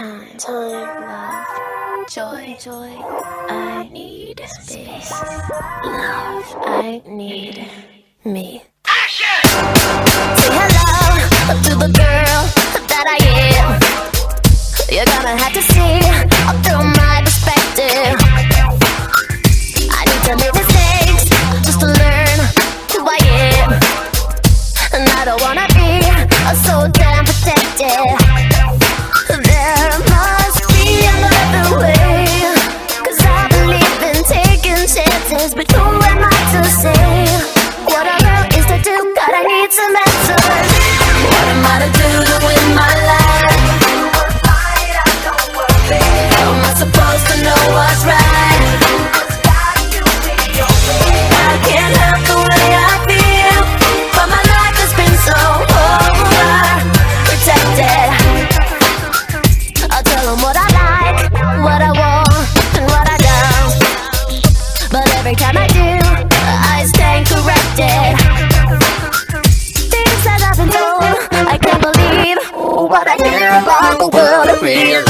time, time, love, joy, joy. I need space, love. I need me. Say hello to the girl that I am. You're gonna have to see through my perspective. I need to make mistakes just to learn who I am. And I don't wanna be so damn protected. Every time I do, I stand corrected. Things that I've been told, I can't believe. What I hear about the world of realize